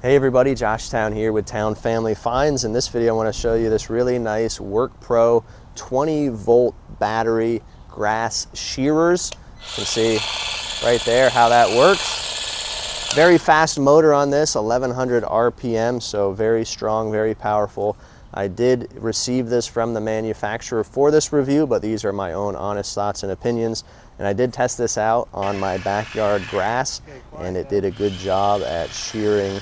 Hey everybody, Josh Town here with Town Family Finds. In this video I want to show you this really nice Workpro 20 volt battery grass shearers. You can see right there how that works. Very fast motor on this, 1100 RPM, so very strong, very powerful. I did receive this from the manufacturer for this review, but these are my own honest thoughts and opinions. And I did test this out on my backyard grass, and it did a good job at shearing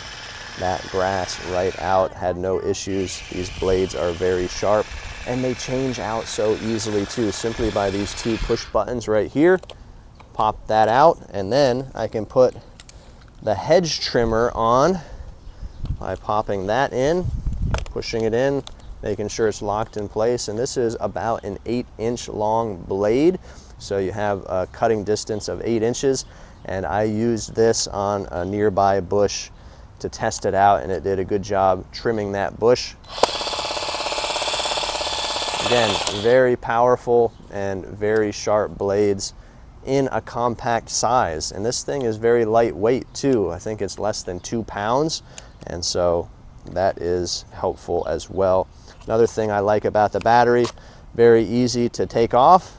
that grass right out, had no issues. These blades are very sharp and they change out so easily too, simply by these two push buttons right here. Pop that out and then I can put the hedge trimmer on by popping that in, pushing it in, making sure it's locked in place. And this is about an eight inch long blade. So you have a cutting distance of eight inches. And I used this on a nearby bush to test it out and it did a good job trimming that bush. Again, very powerful and very sharp blades in a compact size. And this thing is very lightweight too. I think it's less than two pounds. And so that is helpful as well. Another thing I like about the battery, very easy to take off.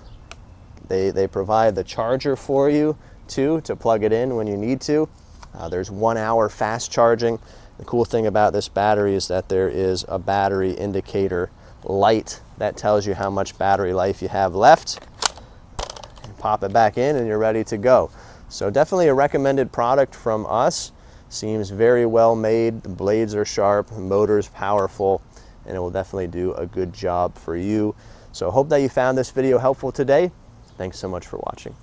They, they provide the charger for you too to plug it in when you need to. Uh, there's one hour fast charging. The cool thing about this battery is that there is a battery indicator light that tells you how much battery life you have left. pop it back in and you're ready to go. So definitely a recommended product from us. Seems very well made. The blades are sharp, the motor's powerful, and it will definitely do a good job for you. So hope that you found this video helpful today. Thanks so much for watching.